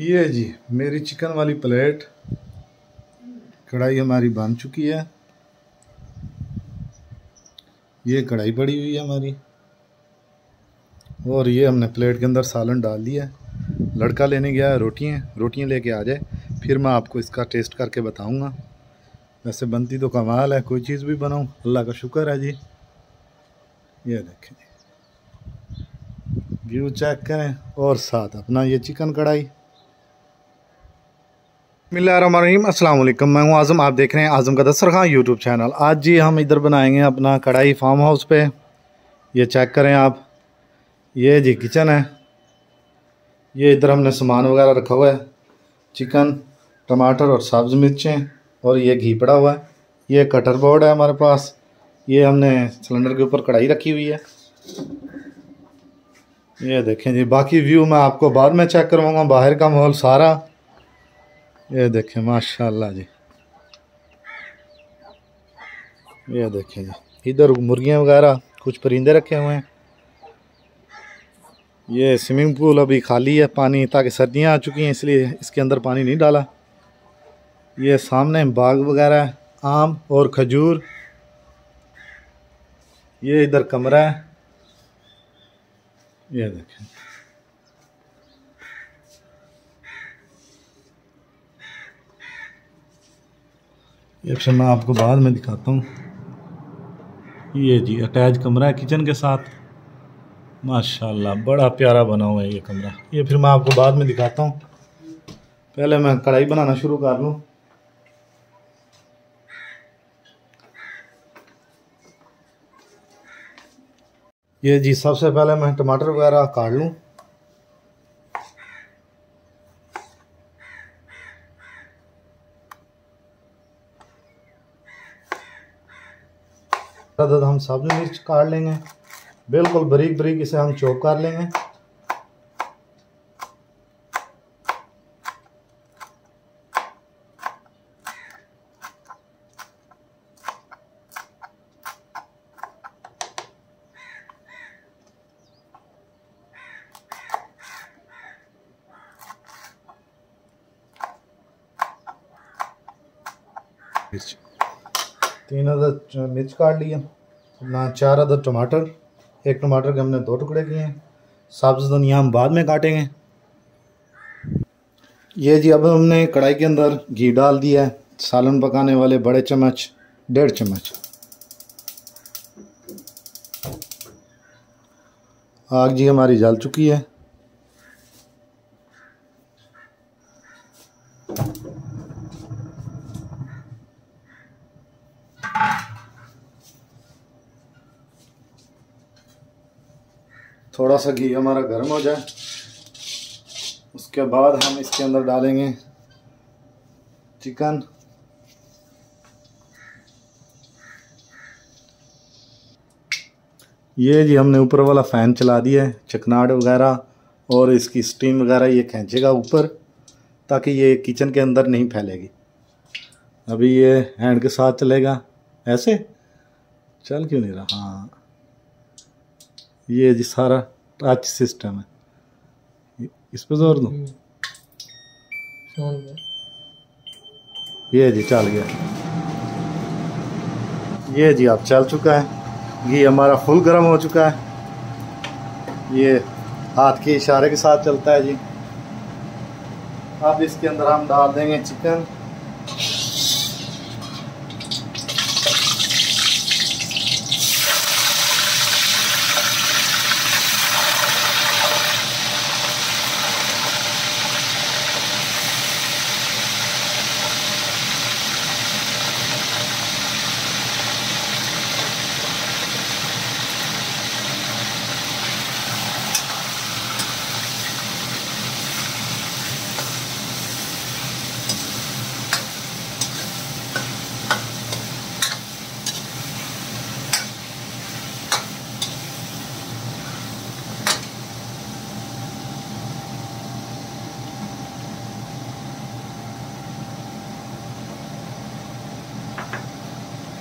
ये है जी, मेरी चिकन वाली प्लेट। कढ़ाई हमारी बन चुकी है। ये कढ़ाई पड़ी हुई है हमारी। और ये हमने प्लेट के अंदर सालन डाल दिया है। लड़का लेने गया है रोटियाँ। रोटियाँ लेके आ जाए। फिर मैं आपको इसका टेस्ट करके बताऊँगा। वैसे बनती तो कमाल है, कोई चीज़ भी बनाऊँ। अल्लाह का शुक्र है जी। ये देखें व्यू चेक करें। और साथ अपना ये चिकन कढ़ाई। अस्सलाम वालेकुम मैं हूँ आज़म। आप देख रहे हैं आज़म का दस्तर खां यूट्यूब चैनल आज जी हम इधर बनाएँगे अपना कढ़ाई फार्म हाउस पे। ये चेक करें आप। ये जी किचन है। ये इधर हमने सामान वगैरह रखा हुआ है। चिकन, टमाटर और सब्ज़ मिर्चें और ये घी पड़ा हुआ है। ये कटर बोर्ड है हमारे पास। ये हमने सिलेंडर के ऊपर कढ़ाई रखी हुई है। ये देखें जी, बाकी व्यू मैं आपको बाद में चेक करवाऊँगा। बाहर का माहौल सारा। ये देखें, माशाल्लाह जी। ये देखें जी, इधर मुर्गियाँ वगैरह कुछ परिंदे रखे हुए हैं। ये स्विमिंग पूल अभी खाली है, पानी ताकि सर्दियाँ आ चुकी हैं, इसलिए इसके अंदर पानी नहीं डाला। ये सामने बाग वगैरह है, आम और खजूर। ये इधर कमरा है। ये देखें। ये मैं आपको बाद में दिखाता हूँ। ये जी अटैच कमरा है किचन के साथ। माशाल्लाह, बड़ा प्यारा बना हुआ है ये कमरा। ये फिर मैं आपको बाद में दिखाता हूँ। पहले मैं कढ़ाई बनाना शुरू कर लूँ। ये जी, सबसे पहले मैं टमाटर वगैरह काट लूँ। हम सब्ज मिर्च काट लेंगे। बिल्कुल बरीक बरीक इसे हम चॉप कर लेंगे। मिर्च। तीन अदर मिर्च काट लिया अपना चार अदर टमाटर, एक टमाटर के हमने दो टुकड़े किए हैं। सब्ज़ धनिया हम बाद में काटेंगे। ये जी, अब हमने कढ़ाई के अंदर घी डाल दिया है। सालन पकाने वाले बड़े चम्मच, डेढ़ चम्मच। आग जी हमारी जल चुकी है। थोड़ा सा घी हमारा गर्म हो जाए। उसके बाद हम इसके अंदर डालेंगे चिकन। ये जी हमने ऊपर वाला फ़ैन चला दिया है चकनाट वगैरह, और इसकी स्टीम वगैरह ये खींचेगा ऊपर, ताकि ये किचन के अंदर नहीं फैलेगी। अभी ये हैंड के साथ चलेगा। ऐसे? चल क्यों नहीं रहा? हाँ। ये जी सारा टच सिस्टम है। इस पर ज़ोर दूँ। ये जी चल गया। ये जी अब चल चुका है। घी हमारा फुल गर्म हो चुका है। ये हाथ के इशारे के साथ चलता है जी। अब इसके अंदर हम डाल देंगे चिकन।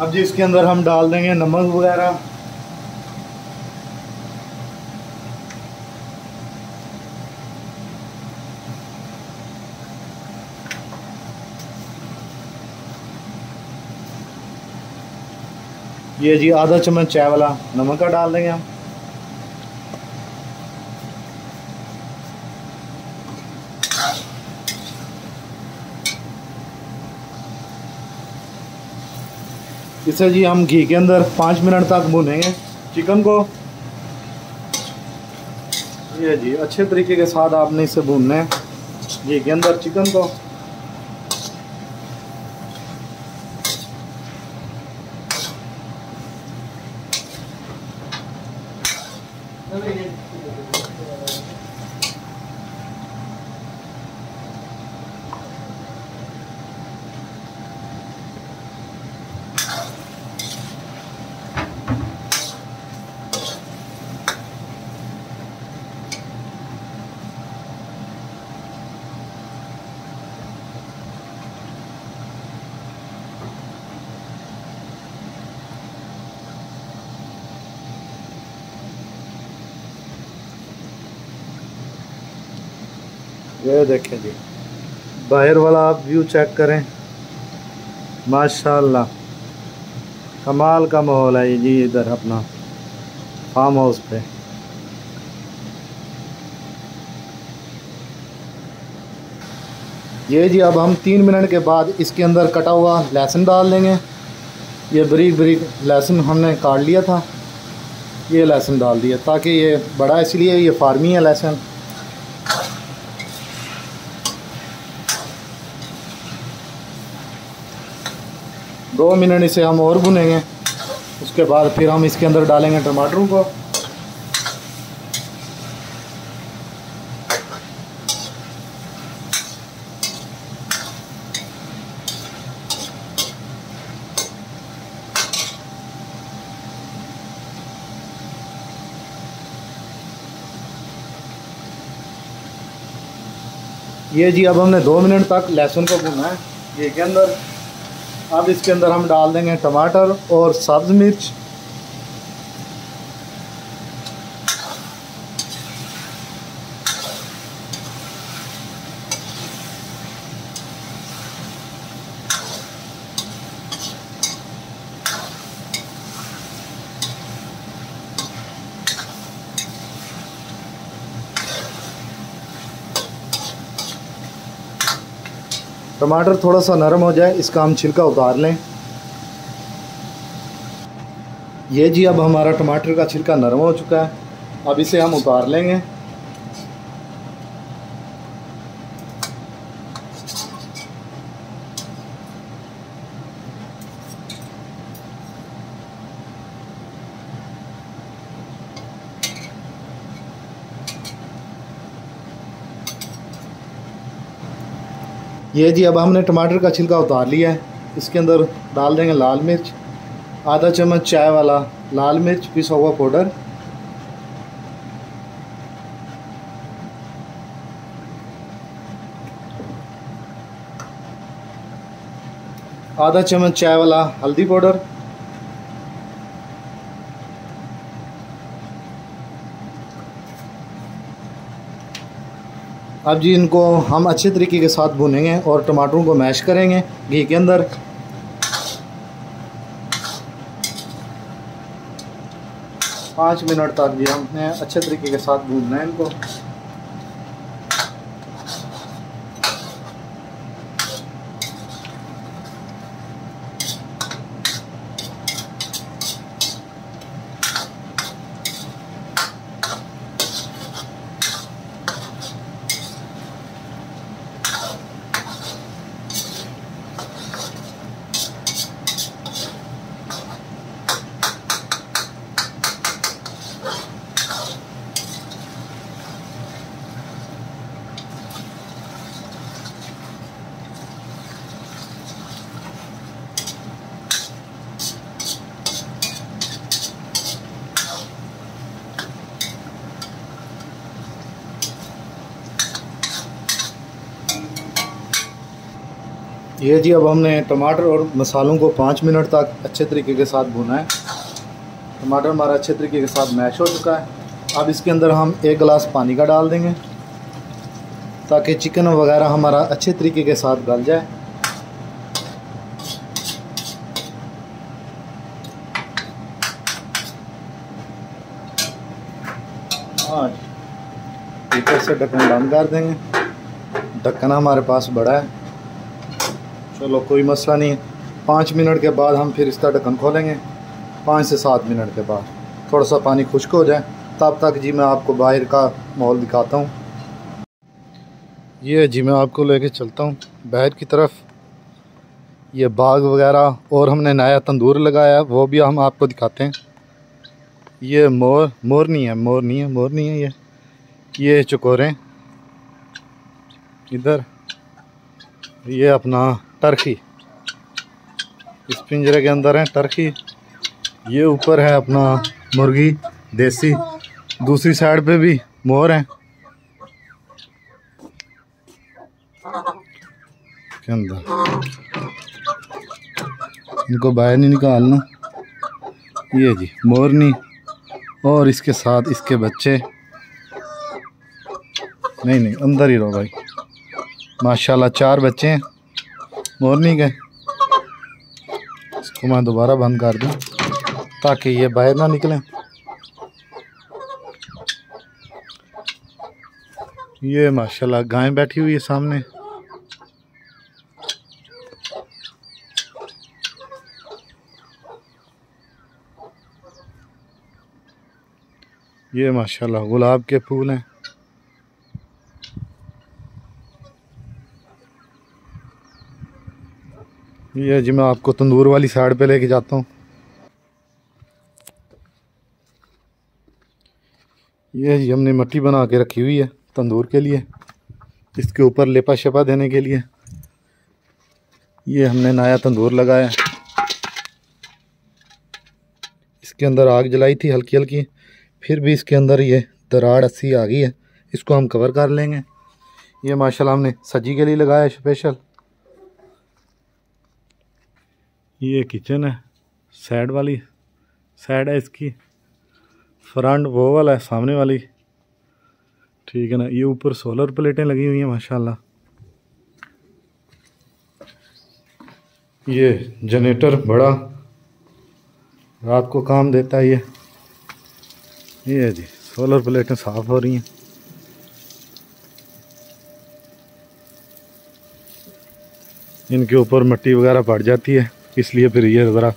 अब जी इसके अंदर हम डाल देंगे नमक वगैरह। ये जी आधा चम्मच चाय वाला नमक का डाल देंगे हम। इसे जी, हम घी के अंदर पाँच मिनट तक भूनेंगे। चिकन को ये जी, अच्छे तरीके के साथ आपने इसे भूनना है। घी के अंदर चिकन को ये देखें जी। बाहर वाला आप व्यू चेक करें। माशाल्लाह। कमाल का माहौल है जी इधर अपना। फार्म हाउस पे। ये जी अब हम तीन मिनट के बाद इसके अंदर कटा हुआ लहसुन डाल देंगे। ये बरीक बरीक लहसुन हमने काट लिया था। ये लहसुन डाल दिया, ताकि ये बड़ा इसलिए ये फार्मी है लहसुन। दो मिनट इसे हम और भुनेंगे। उसके बाद फिर हम इसके अंदर डालेंगे टमाटरों को। ये जी, अब हमने दो मिनट तक लहसुन को भुना है। ये के अंदर अब इसके अंदर हम डाल देंगे टमाटर और सब्ज़ मिर्च। टमाटर थोड़ा सा नरम हो जाए, इसका हम छिलका उतार लें। ये जी, अब हमारा टमाटर का छिलका नरम हो चुका है। अब इसे हम उतार लेंगे। ये जी, अब हमने टमाटर का छिलका उतार लिया है। इसके अंदर डाल देंगे लाल मिर्च, आधा चम्मच चाय वाला लाल मिर्च, पिसा हुआ पाउडर। आधा चम्मच चाय वाला हल्दी पाउडर। अब जी इनको हम अच्छे तरीके के साथ भुनेंगे और टमाटरों को मैश करेंगे घी के अंदर। पाँच मिनट तक जी हमने अच्छे तरीके के साथ भूनना है इनको। ये जी, अब हमने टमाटर और मसालों को पाँच मिनट तक अच्छे तरीके के साथ भुना है। टमाटर हमारा अच्छे तरीके के साथ मैश हो चुका है। अब इसके अंदर हम एक गिलास पानी का डाल देंगे, ताकि चिकन वगैरह हमारा अच्छे तरीके के साथ गल जाए। हाँ ढक्कन बंद कर देंगे। ढक्कन हमारे पास बड़ा है। चलो कोई मसला नहीं पाँच मिनट के बाद हम फिर इसका ढक्कन खोलेंगे। पाँच से सात मिनट के बाद। थोड़ा सा पानी खुश्क हो जाए। तब तक जी मैं आपको बाहर का माहौल दिखाता हूँ। ये जी मैं आपको लेके चलता हूँ बाहर की तरफ़। ये बाग वगैरह और हमने नया तंदूर लगाया, वो भी हम आपको दिखाते हैं। ये मोर मोर नहीं है, मोर नहीं है, मोर नहीं है ये। ये चकोरें। इधर। ये अपना टर्की। इस पिंजरे के अंदर है टर्की। ये ऊपर है अपना मुर्गी, देसी। दूसरी साइड पे भी मोर हैं। के अंदर। इनको बाहर नहीं निकालना। ये जी मोरनी और इसके साथ इसके बच्चे। नहीं नहीं, अंदर ही रहो भाई। माशाल्लाह, चार बच्चे हैं। मोरनी के इसको मैं दोबारा बंद कर दूँ, ताकि ये बाहर ना निकलें। ये माशाल्लाह गाय बैठी हुई है सामने। ये माशाल्लाह गुलाब के फूल हैं। ये जी, मैं आपको तंदूर वाली साइड पे लेके जाता हूँ। ये जी, हमने मट्टी बना के रखी हुई है तंदूर के लिए, इसके ऊपर लेपा शेपा देने के लिए। ये हमने नया तंदूर लगाया। इसके अंदर आग जलाई थी हल्की हल्की फिर भी इसके अंदर ये दराड़ अस्सी आ गई है। इसको हम कवर कर लेंगे। ये माशाल्लाह हमने सजी के लिए लगाया स्पेशल। ये किचन है साइड वाली साइड है इसकी फ्रंट वो वाला है, सामने वाली। ठीक है ना, ये ऊपर सोलर प्लेटें लगी हुई हैं, माशाल्लाह। ये जनरेटर बड़ा, रात को काम देता है ये। ये है जी सोलर प्लेटें साफ़ हो रही हैं। इनके ऊपर मिट्टी वगैरह पड़ जाती है। इसलिए फिर ये ज़रा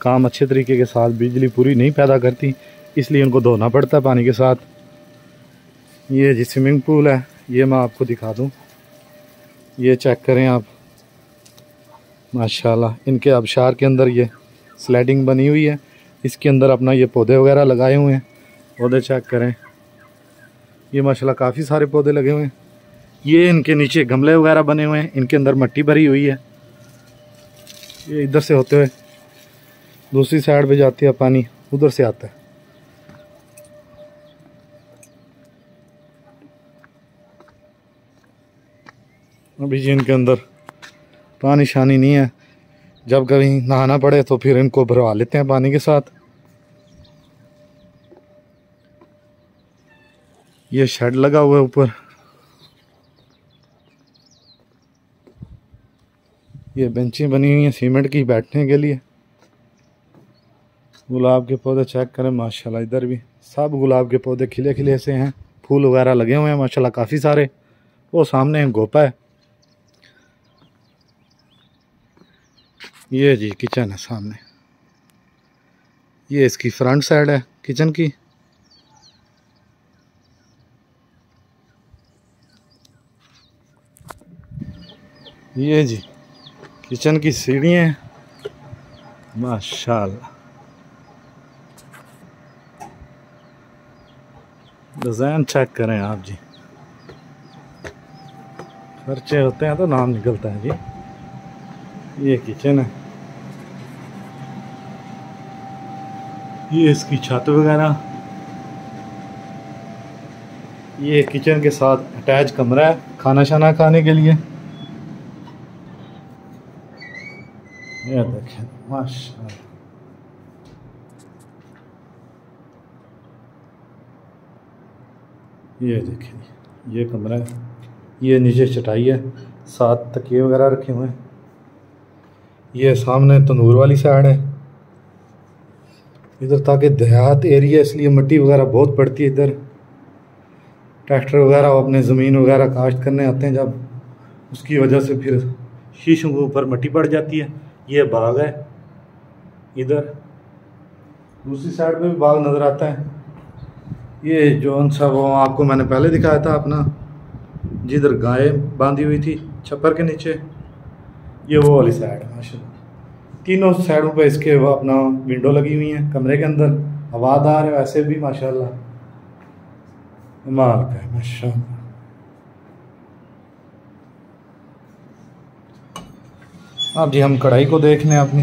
काम अच्छे तरीके के साथ बिजली पूरी नहीं पैदा करती, इसलिए इनको धोना पड़ता है पानी के साथ। ये जी स्विमिंग पूल है, ये मैं आपको दिखा दूँ। ये चेक करें आप। माशाल्लाह, इनके अबशार के अंदर ये स्लाइडिंग बनी हुई है। इसके अंदर अपना ये पौधे वगैरह लगाए हुए हैं। पौधे चेक करें। ये माशाल्लाह काफ़ी सारे पौधे लगे हुए हैं। ये इनके नीचे गमले वगैरह बने हुए हैं। इनके अंदर मट्टी भरी हुई है। ये इधर से होते हुए, दूसरी साइड पे जाती है पानी, उधर से आता है। अभी जी इनके अंदर पानी शानी नहीं है। जब कभी नहाना पड़े तो फिर इनको भरवा लेते हैं पानी के साथ। ये शेड लगा हुआ है ऊपर। ये बेंचें बनी हुई हैं, सीमेंट की, बैठने के लिए। गुलाब के पौधे चेक करें, माशाल्लाह, इधर भी। सब गुलाब के पौधे खिले खिले से हैं। फूल वगैरह लगे हुए हैं, माशाल्लाह, काफ़ी सारे। वो सामने गोपा है। ये जी, किचन है सामने। ये इसकी फ्रंट साइड है, किचन की। ये जी किचन की सीढ़ी है। माशाल्लाह। डिज़ाइन चेक करें आप जी। खर्चे होते हैं तो नाम निकलता है जी। ये किचन है। ये इसकी छत वगैरह। ये किचन के साथ अटैच कमरा है खाना शाना खाने के लिए। देखें माशा ये देखें ये कमरा है। ये नीचे चटाई है। सात तकिए वगैरह रखे हुए हैं। ये सामने तंदूर वाली साइड है। इधर ताकि देहात एरिया, इसलिए मिट्टी वगैरह बहुत पड़ती है इधर। ट्रैक्टर वगैरह अपने ज़मीन वगैरह काश्त करने आते हैं जब। उसकी वजह से फिर शीशों के ऊपर मिट्टी पड़ जाती है। ये बाग है, इधर। दूसरी साइड पे भी बाग नज़र आता है। ये जो सा वो आपको मैंने पहले दिखाया था अपना, जिधर गाय बांधी हुई थी छप्पर के नीचे। ये वो वाली साइड माशा तीनों साइडों पे इसके वो अपना विंडो लगी हुई है, कमरे के अंदर। हवादार है, वैसे भी, माशाल्लाह। माल का है माशा अब जी, हम कढ़ाई को देख लें अपनी।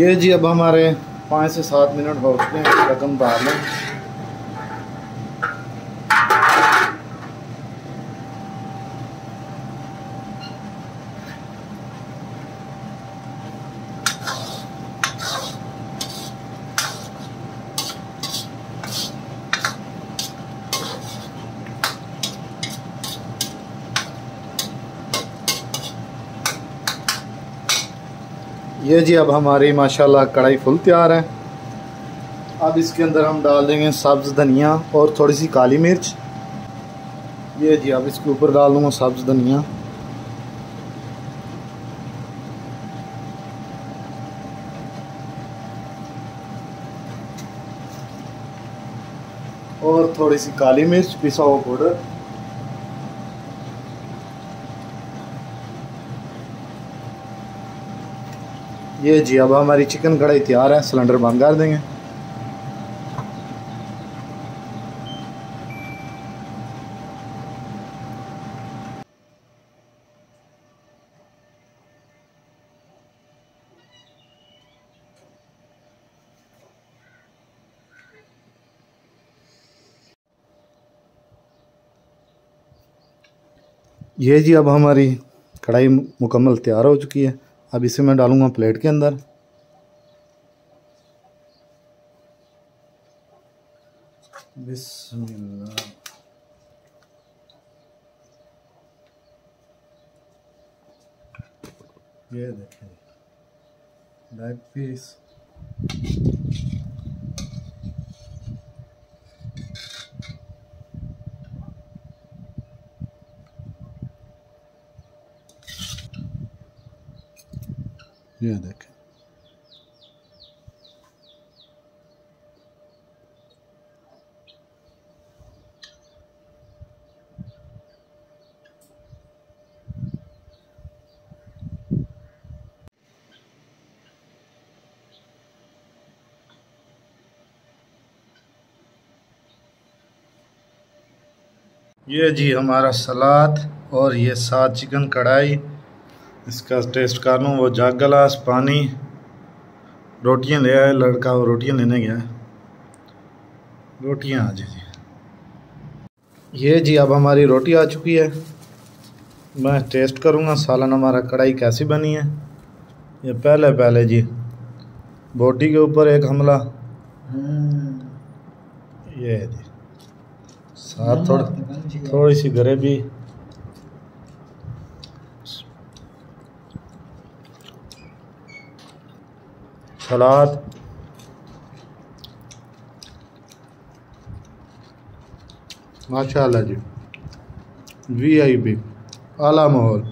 ये जी, अब हमारे पाँच से सात मिनट हो चुके हैं रकम डाल ये जी, अब हमारी, माशाल्लाह, कढ़ाई फुल तैयार है। अब इसके अंदर हम डाल देंगे सब्ज़, धनिया और थोड़ी सी काली मिर्च। ये जी, अब इसके ऊपर डाल दूँगा सब्ज़, धनिया। और थोड़ी सी काली मिर्च, पिसा हुआ पाउडर। ये जी, अब हमारी चिकन कढ़ाई तैयार है सिलेंडर बंद कर देंगे। ये जी, अब हमारी कढ़ाई मुकम्मल तैयार हो चुकी है। अब इसे मैं डालूँगा प्लेट के अंदर। ये देखें। पीस ये देखें ये जी हमारा सलाद और ये सात चिकन कढ़ाई। इसका टेस्ट कर लूँ वो जग गिलास पानी रोटियाँ ले आए लड़का वो रोटियाँ लेने गया। रोटियाँ आ जी। ये जी अब हमारी रोटी आ चुकी है। मैं टेस्ट करूँगा सालन हमारा कढ़ाई कैसी बनी है। ये पहले पहले जी बोटी के ऊपर एक हमला। ये जी साथ थोड़ी थोड़ी सी गरेबी। सलाद। माशाल्लाह जी। वी आई पी आला माहौल।